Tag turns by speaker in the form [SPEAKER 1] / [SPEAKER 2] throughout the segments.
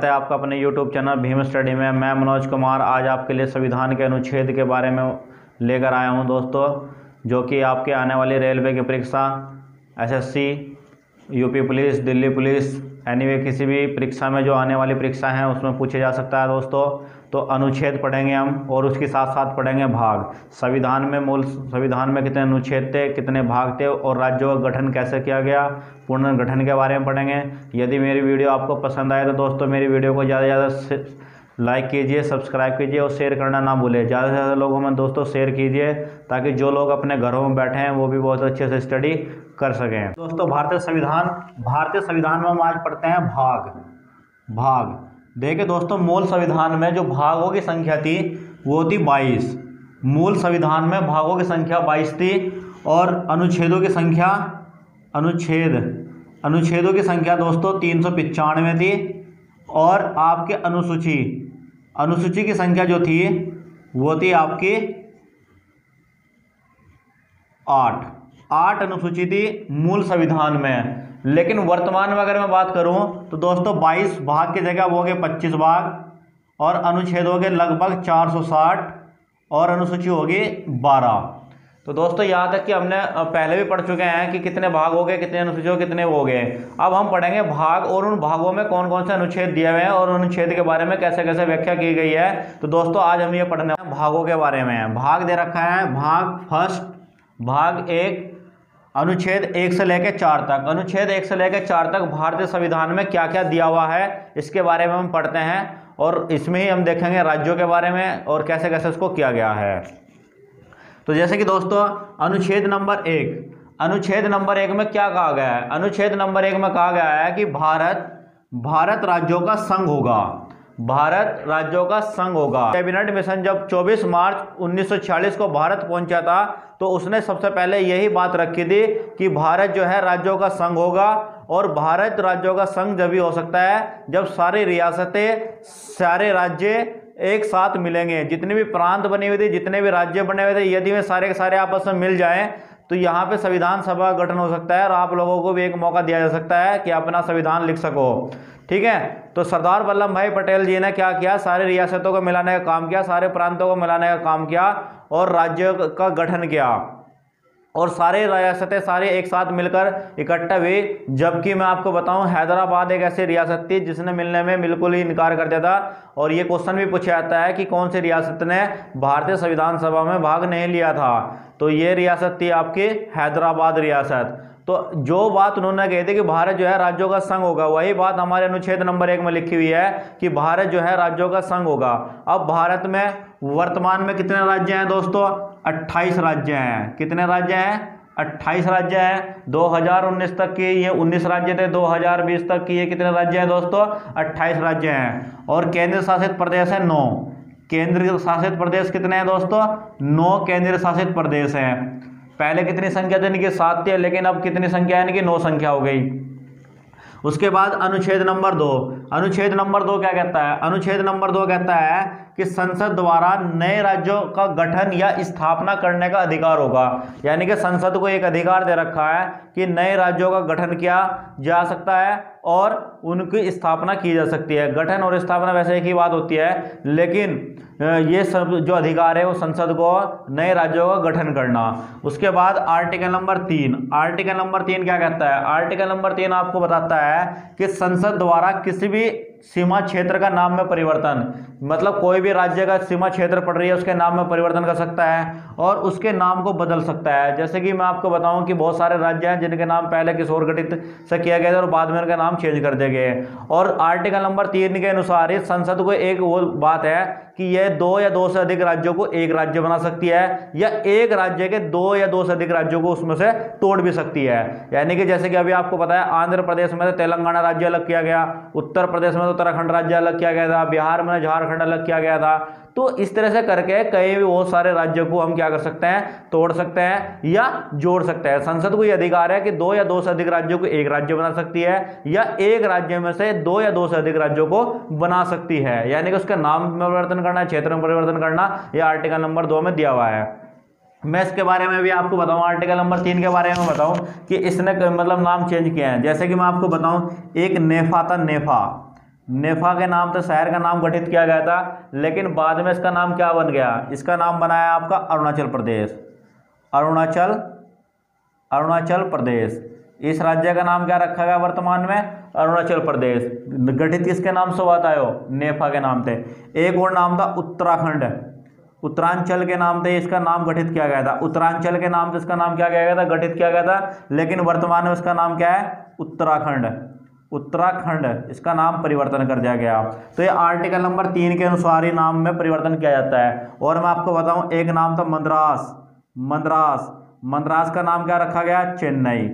[SPEAKER 1] स्वागत है आपका अपने यूट्यूब चैनल भीम स्टडी में। मैं मनोज कुमार आज आपके लिए संविधान के अनुच्छेद के बारे में लेकर आया हूँ दोस्तों, जो कि आपके आने वाली रेलवे की परीक्षा SSC UP police, Delhi police anyway किसी भी परीक्षा में जो आने वाली परीक्षा है, उसमें पूछे जा सकता है दोस्तों। तो अनुच्छेद पढ़ेंगे हम और उसके साथ साथ पढ़ेंगे भाग। संविधान में मूल, संविधान में कितने अनुच्छेद थे, कितने भाग थे और राज्यों का गठन कैसे किया गया, पुनर्गठन के बारे में पढ़ेंगे। यदि मेरी वीडियो आपको पसंद आए तो दोस्तों, मेरी वीडियो को ज़्यादा से ज़्यादा लाइक कीजिए, सब्सक्राइब कीजिए और शेयर करना ना भूलें। ज़्यादा से ज़्यादा लोगों में दोस्तों शेयर कीजिए ताकि जो लोग अपने घरों में बैठे हैं, वो भी बहुत अच्छे से स्टडी कर सकें। दोस्तों, भारतीय संविधान भारतीय संविधान में हम आज पढ़ते हैं भाग। भाग। देखिए दोस्तों, मूल संविधान में जो भागों की संख्या थी, वो थी बाईस। मूल संविधान में भागों की संख्या बाईस थी और अनुच्छेदों की संख्या अनुच्छेद। अनुच्छेदों की संख्या दोस्तों, तीन सौ पचानवे थी और आपके अनुसूची अनुसूची की संख्या जो थी, वो थी आपकी आठ। आठ अनुसूची थी मूल संविधान में। लेकिन वर्तमान में अगर मैं बात करूँ तो दोस्तों 22 भाग की जगह वो हो गए 25 भाग, और अनुच्छेद हो गए लगभग 460 और अनुसूची होगी 12 तो दोस्तों यहाँ तक कि हमने पहले भी पढ़ चुके हैं कि कितने भाग हो गए, कितने अनुच्छेद कितने हो गए। अब हम पढ़ेंगे भाग, और उन भागों में कौन कौन से अनुच्छेद दिए हुए हैं, और अनुच्छेद के बारे में कैसे कैसे व्याख्या की गई है। तो दोस्तों आज हम ये पढ़ने भागों के बारे में। भाग दे रखा है, भाग फ़र्स्ट, भाग एक अनुच्छेद एक से लेकर चार तक। अनुच्छेद एक से लेकर चार तक भारतीय संविधान में क्या क्या दिया हुआ है, इसके बारे में हम पढ़ते हैं और इसमें ही हम देखेंगे राज्यों के बारे में और कैसे कैसे उसको किया गया है। तो जैसे कि दोस्तों, अनुच्छेद नंबर एक। अनुच्छेद नंबर एक में क्या कहा गया है? अनुच्छेद नंबर एक में कहा गया है कि भारत भारत राज्यों का संघ होगा। भारत राज्यों का संघ होगा। कैबिनेट मिशन जब 24 मार्च 1946 को भारत पहुँचा था तो उसने सबसे पहले यही बात रखी थी कि भारत जो है राज्यों का संघ होगा और भारत राज्यों का संघ जब भी हो सकता है, जब सारी रियासतें, सारे राज्य एक साथ मिलेंगे। जितने भी प्रांत बने हुए थे, जितने भी राज्य बने हुए थे, यदि वे सारे के सारे आपस में मिल जाएँ तो यहाँ पे संविधान सभा गठन हो सकता है और आप लोगों को भी एक मौका दिया जा सकता है कि अपना संविधान लिख सको। ठीक है? तो सरदार वल्लभ भाई पटेल जी ने क्या किया? सारे रियासतों को मिलाने का काम किया, सारे प्रांतों को मिलाने का काम किया। और राज्य का गठन किया। और सारे रियासतें सारे एक साथ मिलकर इकट्ठा हुई। जबकि मैं आपको बताऊँ, हैदराबाद एक ऐसी रियासत थी जिसने मिलने में बिल्कुल ही इनकार कर दिया था। और ये क्वेश्चन भी पूछा जाता है कि कौन सी रियासत ने भारतीय संविधान सभा में भाग नहीं लिया था? तो ये रियासत थी आपकी हैदराबाद रियासत। तो जो बात उन्होंने कही थी कि भारत जो है राज्यों का संघ होगा, वही बात हमारे अनुच्छेद नंबर एक में लिखी हुई है कि भारत जो है राज्यों का संघ होगा। अब भारत में वर्तमान में कितने राज्य हैं दोस्तों? 28 राज्य हैं। कितने राज्य हैं? 28 राज्य हैं। 2019 तक के ये 19 राज्य थे 2020 तक के ये कितने राज्य हैं दोस्तों? 28 राज्य हैं। और केंद्र शासित प्रदेश है नौ। केंद्र शासित प्रदेश कितने हैं दोस्तों? नौ केंद्र शासित प्रदेश हैं। पहले कितनी संख्या थी? इनकी सात थी, लेकिन अब कितनी संख्या है? इनकी नौ संख्या हो गई। उसके बाद अनुच्छेद नंबर दो। अनुच्छेद नंबर दो क्या कहता है? अनुच्छेद नंबर दो कहता है कि संसद द्वारा नए राज्यों का गठन या स्थापना करने का अधिकार होगा। यानी कि संसद को एक अधिकार दे रखा है कि नए राज्यों का गठन किया जा सकता है और उनकी स्थापना की जा सकती है। गठन और स्थापना वैसे एक ही बात होती है, लेकिन ये सब जो अधिकार है वो संसद को नए राज्यों का गठन करना। उसके बाद आर्टिकल नंबर तीन। आर्टिकल नंबर तीन क्या कहता है? आर्टिकल नंबर तीन आपको बताता है कि संसद द्वारा किसी भी सीमा क्षेत्र का नाम में परिवर्तन। मतलब कोई भी राज्य का सीमा क्षेत्र पड़ रही है, उसके नाम में परिवर्तन कर सकता है और उसके नाम को बदल सकता है। जैसे कि मैं आपको बताऊँ कि बहुत सारे राज्य हैं जिनके नाम पहले किस और गठित से किया गया था और बाद में उनका नाम चेंज कर दिए गए और आर्टिकल नंबर तीन के अनुसार इस संसद को एक वो बात है कि यह दो या दो से अधिक राज्यों को एक राज्य बना सकती है या एक राज्य के दो या दो से अधिक राज्यों को उसमें से तोड़ भी सकती है। यानी कि जैसे कि अभी आपको पता है, आंध्र प्रदेश में तेलंगाना राज्य अलग किया गया, उत्तर प्रदेश में उत्तराखंड राज्य अलग किया गया था, बिहार में झारखंड अलग किया गया था। तो इस तरह से करके कई भी बहुत सारे राज्यों को हम क्या कर सकते हैं? तोड़ सकते हैं या जोड़ सकते हैं। संसद को यह अधिकार है कि दो या दो से अधिक राज्यों को एक राज्य बना सकती है या एक राज्य में से दो या दो से अधिक राज्यों को बना सकती है। यानी कि उसका नाम परिवर्तन करना, क्षेत्र में परिवर्तन करना यह आर्टिकल नंबर दो में दिया हुआ है। मैं इसके बारे में भी आपको बताऊँ, आर्टिकल नंबर तीन के बारे में बताऊँ कि इसने मतलब नाम चेंज किया है। जैसे कि मैं आपको बताऊँ, एक नेफा था नेफा। नेफा के नाम से शहर का नाम गठित किया गया था, लेकिन बाद में इसका नाम क्या बन गया? इसका नाम बनाया आपका अरुणाचल प्रदेश। अरुणाचल अरुणाचल प्रदेश। इस राज्य का नाम क्या रखा गया वर्तमान में? अरुणाचल प्रदेश। गठित किसके नाम से हुआ था यो? नेफा के नाम से। एक और नाम था उत्तराखंड। उत्तरांचल के नाम से इसका नाम गठित किया गया था। उत्तरांचल के नाम से इसका नाम क्या किया गया था? गठित किया गया था, लेकिन वर्तमान में इसका नाम क्या है? उत्तराखंड। उत्तराखंड, इसका नाम परिवर्तन कर दिया गया। तो ये आर्टिकल नंबर तीन के अनुसार ही नाम में परिवर्तन किया जाता है। और मैं आपको बताऊँ, एक नाम था मद्रास। मद्रास। मद्रास का नाम क्या रखा गया? चेन्नई।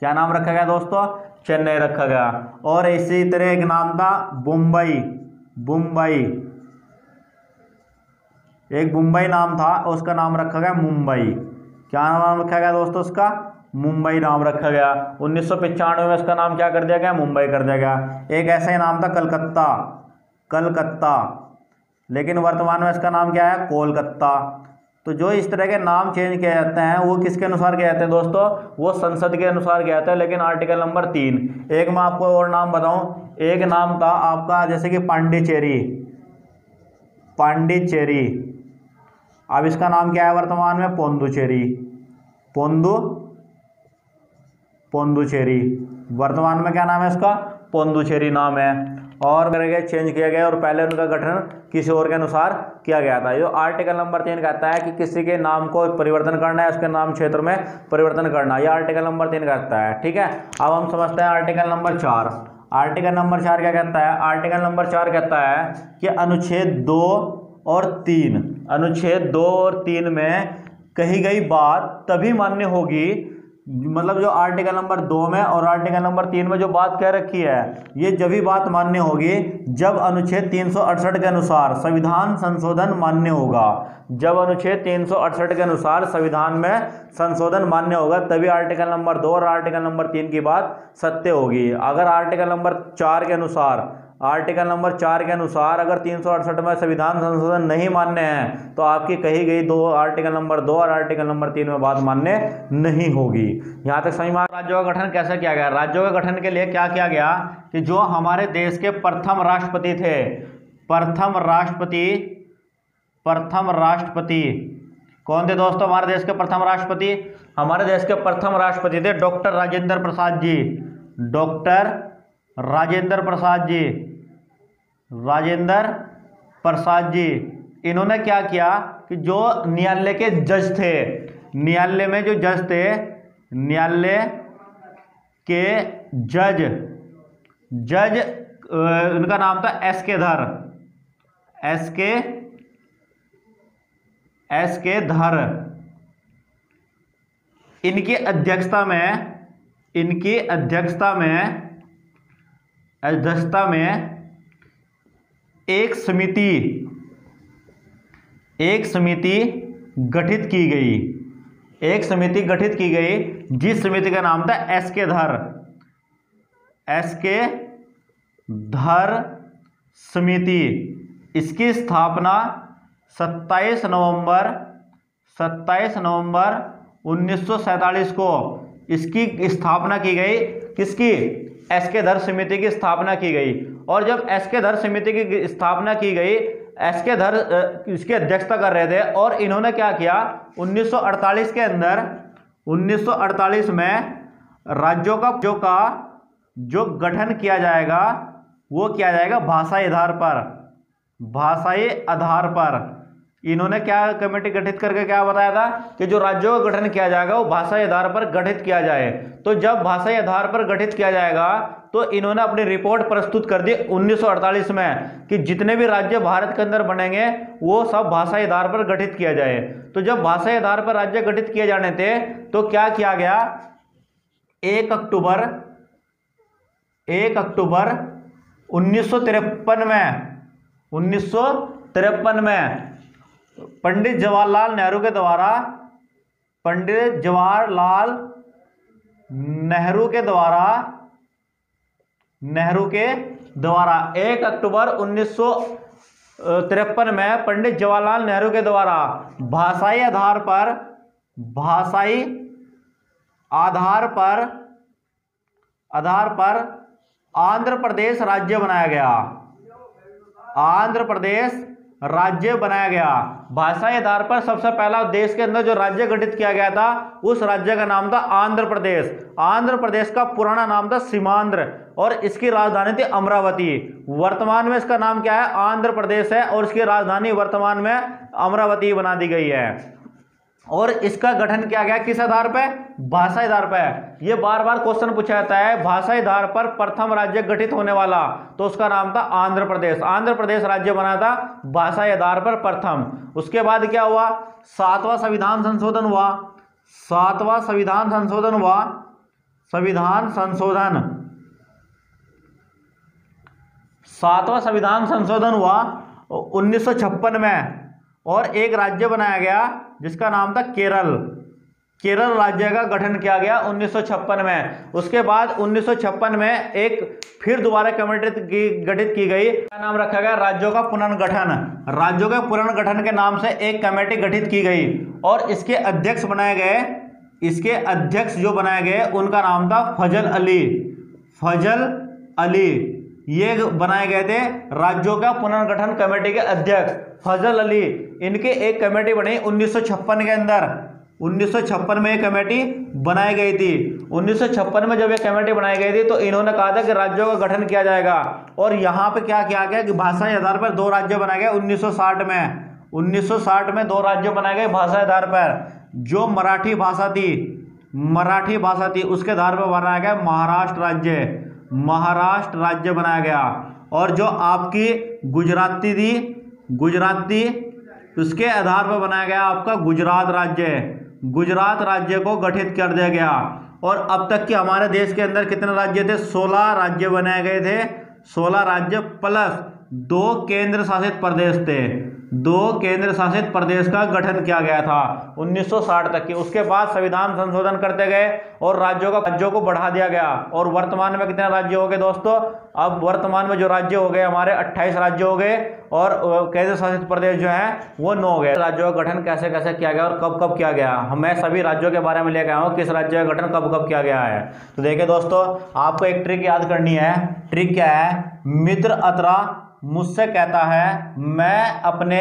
[SPEAKER 1] क्या नाम रखा गया दोस्तों? चेन्नई रखा गया। और इसी तरह एक नाम था मुंबई मुंबई एक मुंबई नाम था, उसका नाम रखा गया मुंबई। क्या नाम रखा गया दोस्तों उसका? मुंबई नाम रखा गया। उन्नीस में इसका नाम क्या कर दिया गया? मुंबई कर दिया गया। एक ऐसा ही नाम था, कलकत्ता। कलकत्ता। लेकिन वर्तमान में इसका नाम क्या है? कोलकाता। तो जो इस तरह के नाम चेंज किए जाते हैं, वो किसके अनुसार किए जाते हैं दोस्तों? वो संसद के अनुसार किया जाता है, लेकिन आर्टिकल नंबर तीन। एक मैं आपको और नाम बताऊँ। एक नाम था आपका, जैसे कि पांडिचेरी। पांडिचेरी। अब इसका नाम क्या है वर्तमान में? पोंदुचेरी। पोंदु पोंदुचेरी। वर्तमान में क्या नाम है इसका? पोंदुचेरी नाम है। और करके चेंज किया गया और पहले उनका गठन किसी और के अनुसार किया गया था। जो आर्टिकल नंबर तीन कहता है कि किसी के नाम को परिवर्तन करना है, उसके नाम क्षेत्र में परिवर्तन करना। यह आर्टिकल नंबर तीन कहता है, ठीक है? अब हम समझते हैं आर्टिकल नंबर चार। आर्टिकल नंबर चार क्या कहता है? आर्टिकल नंबर चार कहता है कि अनुच्छेद दो और तीन। अनुच्छेद दो और तीन में कही गई बात तभी मान्य होगी मतलब जो आर्टिकल नंबर दो में और आर्टिकल नंबर तीन में जो बात कह रखी है, ये जब भी बात मान्य होगी, जब अनुच्छेद तीन सौ अड़सठ के अनुसार संविधान संशोधन मान्य होगा। जब अनुच्छेद तीन सौ अड़सठ के अनुसार संविधान में संशोधन मान्य होगा, तभी आर्टिकल नंबर दो और आर्टिकल नंबर तीन की बात सत्य होगी। अगर आर्टिकल नंबर चार के अनुसार आर्टिकल नंबर चार के अनुसार अगर तीन में संविधान संशोधन नहीं मान्य है तो आपकी कही गई दो आर्टिकल नंबर दो और आर्टिकल नंबर तीन में बात मान्य नहीं होगी। यहाँ तक सही मान राज्यों का गठन कैसे किया गया? राज्यों के गठन के लिए क्या किया गया कि जो हमारे देश के प्रथम राष्ट्रपति थे, प्रथम राष्ट्रपति प्रथम राष्ट्रपति, कौन थे दोस्तों हमारे देश के प्रथम राष्ट्रपति? हमारे देश के प्रथम राष्ट्रपति थे डॉक्टर राजेंद्र प्रसाद जी। डॉक्टर राजेंद्र प्रसाद जी। राजेंद्र प्रसाद जी, इन्होंने क्या किया कि जो न्यायालय के जज थे, न्यायालय में जो जज थे, न्यायालय के जज जज उनका नाम था एस के धर, एस के एस के धर। इनकी अध्यक्षता में, इनकी अध्यक्षता में अध्यक्षता में एक समिति एक समिति गठित की गई। एक समिति गठित की गई, जिस समिति का नाम था एस के धर। एस के धर समिति, इसकी स्थापना 27 नवंबर 27 नवंबर 1947 को इसकी स्थापना की गई। किसकी? एस के धर समिति की स्थापना की गई। और जब एस के धर समिति की स्थापना की गई एस के धर इसकी अध्यक्षता कर रहे थे और इन्होंने क्या किया? 1948 के अंदर 1948 में राज्यों का जो का जो गठन किया जाएगा, वो किया जाएगा भाषाई आधार पर, भाषाई आधार पर। इन्होंने क्या कमेटी गठित करके क्या बताया था कि जो राज्यों का गठन किया जाएगा, वो भाषाई आधार पर गठित किया जाए। तो जब भाषाई आधार पर गठित किया जाएगा तो इन्होंने अपनी रिपोर्ट प्रस्तुत कर दी 1948 में कि जितने भी राज्य भारत के अंदर बनेंगे, वो सब भाषाई आधार पर गठित किया जाए। तो जब भाषाई आधार पर राज्य गठित किए जाने थे तो क्या किया गया? एक अक्टूबर एक अक्टूबर उन्नीस सौ तिरपन में, उन्नीस सौ तिरपन में पंडित जवाहरलाल नेहरू के द्वारा, पंडित जवाहरलाल नेहरू के द्वारा, नेहरू के द्वारा, एक अक्टूबर उन्नीस तिरपन में पंडित जवाहरलाल नेहरू के द्वारा, भाषाई आधार पर, भाषाई आधार पर आधार पर आंध्र प्रदेश राज्य बनाया गया। आंध्र प्रदेश राज्य बनाया गया। भाषाई आधार पर सबसे पहला देश के अंदर जो राज्य गठित किया गया था, उस राज्य का नाम था आंध्र प्रदेश। आंध्र प्रदेश का पुराना नाम था सीमांध्र और इसकी राजधानी थी अमरावती। वर्तमान में इसका नाम क्या है? आंध्र प्रदेश है और इसकी राजधानी वर्तमान में अमरावती बना दी गई है। और इसका गठन किया गया किस आधार पर भाषा आधार पर यह बार बार क्वेश्चन पूछा जाता है भाषा आधार पर प्रथम राज्य गठित होने वाला। तो उसका नाम था आंध्र प्रदेश। आंध्र प्रदेश राज्य बना था भाषा आधार पर प्रथम। उसके बाद क्या हुआ? सातवां संविधान संशोधन हुआ। सातवां संविधान संशोधन हुआ। संविधान संशोधन। सातवां संविधान संशोधन हुआ उन्नीस सौ छप्पन में और एक राज्य बनाया गया जिसका नाम था केरल। केरल राज्य का गठन किया गया 1956 में। उसके बाद 1956 में एक फिर दोबारा कमेटी की गठित की गई। क्या नाम रखा गया राज्यों का पुनर्गठन। राज्यों के पुनर्गठन के नाम से एक कमेटी गठित की गई और इसके अध्यक्ष बनाए गए, इसके अध्यक्ष जो बनाए गए, उनका नाम था फजल अली। फजल अली। ये बनाए गए थे राज्यों का पुनर्गठन कमेटी के अध्यक्ष फजल अली। इनके एक कमेटी बनी 1956 के अंदर। 1956 में एक कमेटी बनाई गई थी। 1956 में जब ये कमेटी बनाई गई थी तो इन्होंने कहा था कि राज्यों का गठन किया जाएगा। और यहाँ पे क्या किया गया कि भाषाई आधार पर दो राज्य बनाए गए 1960 में। 1960 में दो राज्य बनाए गए भाषा आधार पर। जो मराठी भाषा थी, मराठी भाषा थी, उसके आधार पर बनाया गया महाराष्ट्र राज्य। महाराष्ट्र राज्य बनाया गया। और जो आपकी गुजराती थी, गुजराती, उसके आधार पर बनाया गया आपका गुजरात राज्य। गुजरात राज्य को गठित कर दिया गया। और अब तक कि हमारे देश के अंदर कितने राज्य थे? सोलह राज्य बनाए गए थे। सोलह राज्य प्लस दो केंद्र शासित प्रदेश थे। दो केंद्र शासित प्रदेश का गठन किया गया था 1960 तक के। उसके बाद संविधान संशोधन करते गए और राज्यों का राज्यों को बढ़ा दिया गया। और वर्तमान में कितने राज्य हो गए दोस्तों? अब वर्तमान में जो राज्य हो गए, हमारे 28 राज्य हो गए। और केंद्र शासित प्रदेश जो है, वो नौ हो गए। राज्यों का गठन कैसे कैसे किया गया और कब कब किया गया? मैं सभी राज्यों के बारे में लेकर आया हूँ, किस राज्य का गठन कब कब किया गया है। तो देखिए दोस्तों, आपको एक ट्रिक याद करनी है। ट्रिक क्या है? मित्र अतरा मुझसे कहता है, मैं अपने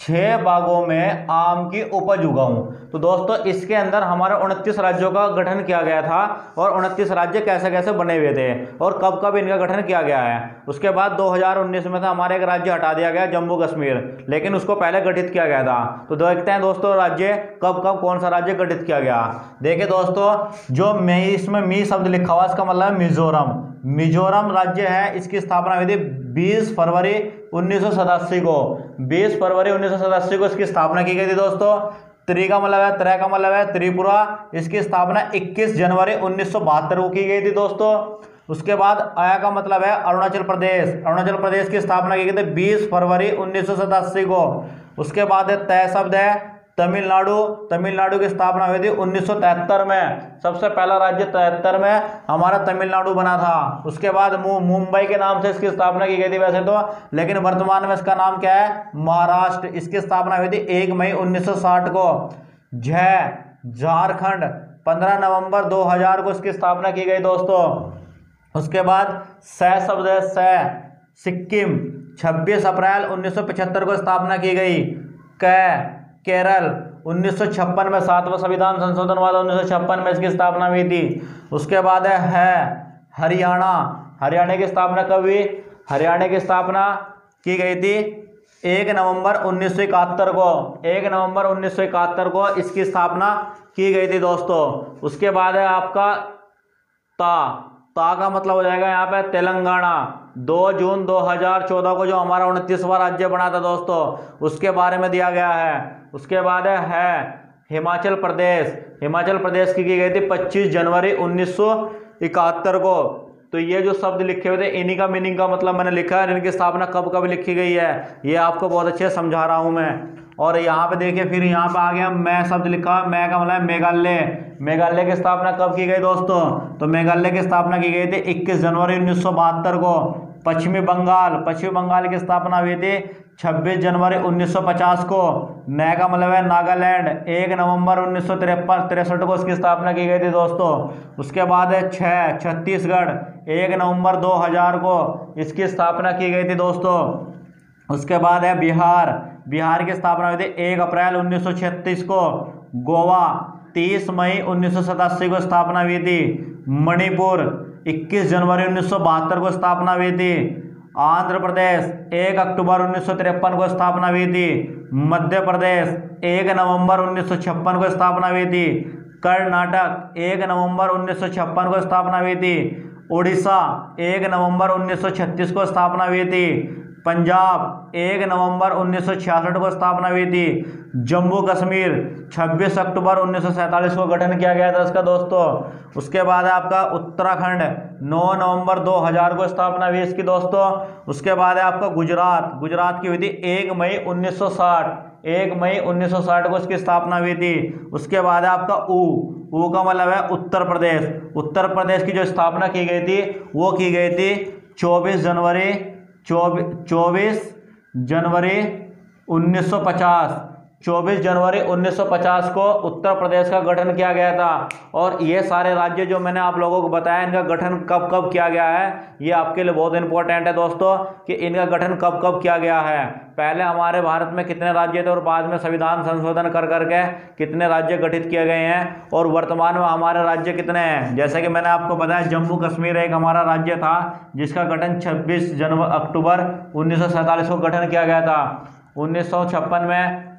[SPEAKER 1] छह बागों में आम की उपज उगाऊं। तो दोस्तों, इसके अंदर हमारे उनतीस राज्यों का गठन किया गया था और उनतीस राज्य कैसे कैसे बने हुए थे और कब कब इनका गठन किया गया है। उसके बाद 2019 में था हमारे एक राज्य हटा दिया गया, जम्मू कश्मीर, लेकिन उसको पहले गठित किया गया था। तो देखते हैं दोस्तों, राज्य कब कब कौन सा राज्य गठित किया गया। देखिए दोस्तों, जो मई इसमें मी शब्द लिखा हुआ इसका मतलब है मिजोरम। मिजोरम राज्य है, इसकी स्थापना हुई थी 20 फरवरी उन्नीस सौ सतासी को। 20 फरवरी उन्नीस सौ सतासी को इसकी स्थापना की गई थी दोस्तों। त्री का मतलब है, त्रय का मतलब है, त्रिपुरा। इसकी स्थापना 21 जनवरी उन्नीस सौ बहत्तर को की गई थी दोस्तों। उसके बाद आया का मतलब है, अरुणाचल प्रदेश। अरुणाचल प्रदेश की स्थापना की गई थी 20 फरवरी उन्नीस सौ सतासी को। उसके बाद तय शब्द है तमिलनाडु तमिलनाडु की स्थापना हुई थी 1973 में। सबसे पहला राज्य तिहत्तर में हमारा तमिलनाडु बना था। उसके बाद मुंबई के नाम से इसकी स्थापना की गई थी वैसे तो लेकिन वर्तमान में इसका नाम क्या है? महाराष्ट्र। इसकी स्थापना हुई थी एक मई 1960 को। जय झारखंड। 15 नवंबर 2000 को इसकी स्थापना की गई दोस्तों। उसके बाद स शब्द है स, सिक्किम। 26 अप्रैल 1975 को स्थापना की गई। क केरल 1956 में सातवां संविधान संशोधन था उन्नीस में इसकी स्थापना हुई थी। उसके बाद है, हरियाणा। हरियाणा की स्थापना कब हुई? हरियाणा की स्थापना की गई थी एक नवंबर उन्नीस सौ इकहत्तर को। एक नवंबर उन्नीस सौ इकहत्तर को इसकी स्थापना की गई थी दोस्तों। उसके बाद है आपका ता। ता का मतलब हो जाएगा यहाँ पे तेलंगाना। 2 जून 2014 को जो हमारा उनतीसवां राज्य बना था दोस्तों, उसके बारे में दिया गया है। उसके बाद है हिमाचल प्रदेश। हिमाचल प्रदेश की की गई थी 25 जनवरी उन्नीस सौ इकहत्तर को। तो ये जो शब्द लिखे हुए थे, इन्हीं का मीनिंग का मतलब मैंने लिखा है, इनकी स्थापना कब कब लिखी गई है, ये आपको बहुत अच्छे समझा रहा हूँ मैं। और यहाँ पे देखिए, फिर यहाँ पे आ गया, मैं शब्द लिखा, मैं का मतलब मेघालय। मेघालय की स्थापना कब की गई दोस्तों? तो मेघालय की स्थापना की गई थी 21 जनवरी उन्नीस सौ बहत्तर को। पश्चिमी बंगाल पश्चिमी बंगाल की स्थापना हुई थी 26 जनवरी 1950 को नए का। मतलब है नागालैंड। एक नवंबर उन्नीस सौ तिरसठ को उसकी स्थापना की गई थी दोस्तों। उसके बाद है छः छत्तीसगढ़। एक नवंबर 2000 को इसकी स्थापना की गई थी दोस्तों। उसके बाद है बिहार। बिहार की स्थापना हुई थी एक अप्रैल उन्नीस सौ छत्तीस को। गोवा, तीस मई उन्नीस सौ सतासी को स्थापना हुई थी। मणिपुर 21 जनवरी उन्नीस सौ बहत्तर को स्थापना हुई थी। आंध्र प्रदेश, एक अक्टूबर उन्नीस सौ तिरपन को स्थापना हुई थी। मध्य प्रदेश, एक नवंबर उन्नीस सौ छप्पन को स्थापना हुई थी। कर्नाटक, एक नवंबर उन्नीस सौ छप्पन को स्थापना हुई थी। उड़ीसा, एक नवंबर 1936 को स्थापना हुई थी। पंजाब, एक नवंबर उन्नीस सौ छियासठ को स्थापना हुई थी। जम्मू कश्मीर 26 अक्टूबर उन्नीस सौ सैंतालीस को गठन किया गया था इसका दोस्तों। उसके बाद आपका उत्तराखंड 9 नवंबर 2000 को स्थापना हुई इसकी दोस्तों। उसके बाद है आपका गुजरात गुजरात की हुई थी एक मई 1960 एक मई 1960 को इसकी स्थापना हुई थी। उसके बाद है आपका ऊ ऊ का मतलब है उत्तर प्रदेश। उत्तर प्रदेश की जो स्थापना की गई थी, वो की गई थी 24 जनवरी चौबीस जनवरी 1950 24 जनवरी 1950 को उत्तर प्रदेश का गठन किया गया था। और ये सारे राज्य जो मैंने आप लोगों को बताया, इनका गठन कब कब किया गया है, ये आपके लिए बहुत इंपॉर्टेंट है दोस्तों, कि इनका गठन कब कब किया गया है। पहले हमारे भारत में कितने राज्य थे और बाद में संविधान संशोधन कर करके कितने राज्य गठित किए गए हैं, और वर्तमान में हमारे राज्य कितने हैं। जैसे कि मैंने आपको बताया, जम्मू कश्मीर एक हमारा राज्य था, जिसका गठन छब्बीस जनवरी अक्टूबर उन्नीस सौ सैंतालीस को गठन किया गया था। उन्नीस सौ छप्पन में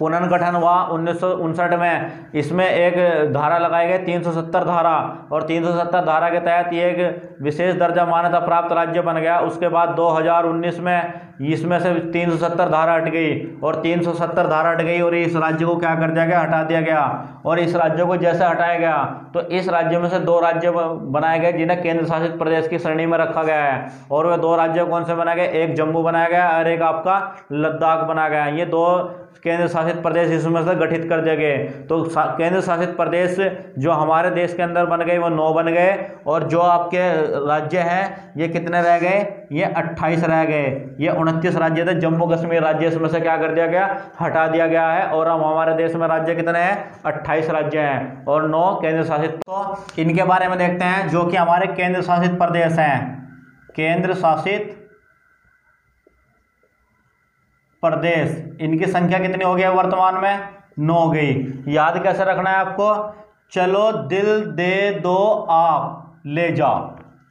[SPEAKER 1] पुनर्गठन हुआ उन्नीस सौ उनसठ में। इसमें एक धारा लगाई गई 370 धारा। और 370 धारा के तहत ये एक विशेष दर्जा मान्यता प्राप्त राज्य बन गया। उसके बाद 2019 में इसमें से 370 धारा हट गई। और 370 धारा हट गई और इस राज्य को क्या कर दिया गया? हटा दिया गया। और इस राज्य को जैसे हटाया गया तो इस राज्य में से दो राज्य बनाए गए, जिन्हें केंद्र शासित प्रदेश की श्रेणी में रखा गया है। और वे दो राज्य कौन से बनाए गए? एक जम्मू बनाया गया और एक आपका लद्दाख बनाया गया। ये दो केंद्र शासित प्रदेश इसमें से गठित कर दिए गए तो केंद्र शासित प्रदेश जो हमारे देश के अंदर बन गए, वो नौ बन गए, और जो आपके राज्य हैं, ये कितने रह गए? ये अट्ठाईस रह गए। ये उनतीस राज्य थे। जम्मू कश्मीर राज्य इसमें से क्या कर दिया गया? हटा दिया गया है, और हम हमारे देश में राज्य कितने हैं? अट्ठाईस राज्य हैं, और नौ केंद्र शासित। तो इनके बारे में देखते हैं, जो कि हमारे केंद्र शासित प्रदेश हैं। केंद्र शासित प्रदेश। इनकी संख्या कितनी हो गई है वर्तमान में? नौ हो गई। याद कैसे रखना है आपको? चलो दिल दे दो आप, ले जा।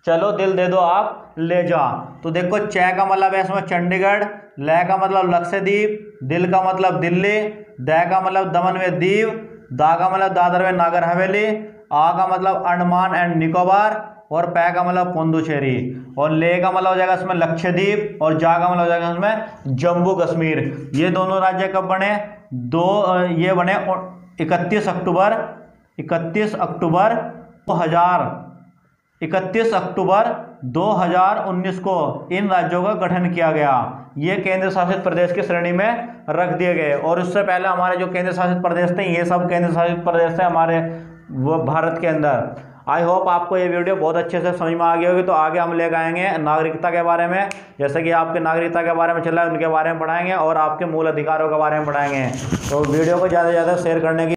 [SPEAKER 1] चलो दिल दे दो आप, ले जा। तो देखो, च का मतलब है इसमें चंडीगढ़ लय का मतलब लक्षद्वीप, दिल का मतलब दिल्ली, द का मतलब दमन में दीव, दा का मतलब दादर में नागर हवेली, आ का मतलब अंडमान एंड निकोबार और पै का मतलब पुंदुचेरी। और ले का मतलब हो जाएगा इसमें लक्षद्वीप और जा का मतलब हो जाएगा इसमें जम्मू कश्मीर। ये दोनों राज्य कब बने? दो ये बने इकतीस अक्टूबर इकतीस अक्टूबर दो हज़ार। इकतीस अक्टूबर 2019 को इन राज्यों का गठन किया गया। ये केंद्र शासित प्रदेश की श्रेणी में रख दिए गए। और उससे पहले हमारे जो केंद्र शासित प्रदेश थे, ये सब केंद्र शासित प्रदेश थे हमारे, वो भारत के अंदर। आई होप आपको ये वीडियो बहुत अच्छे से समझ में आ गई होगी। तो आगे हम लेकर आएँगे नागरिकता के बारे में। जैसे कि आपके नागरिकता के बारे में चल रहा है, उनके बारे में पढ़ाएँगे और आपके मूल अधिकारों के बारे में पढ़ाएँगे। तो वीडियो को ज़्यादा से ज़्यादा शेयर करने की